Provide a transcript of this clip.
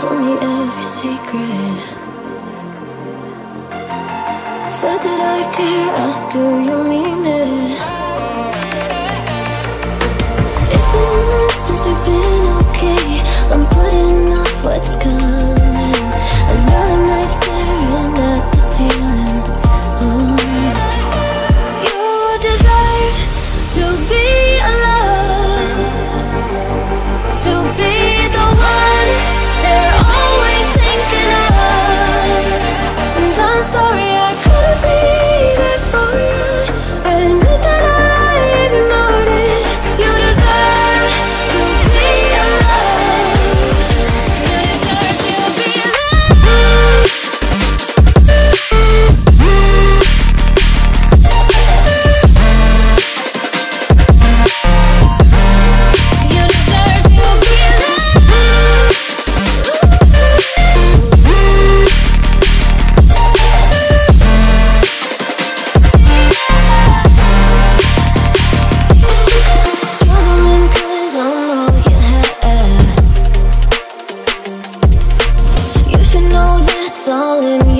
told me every secret. Said that I care, asked do you mean it all in you.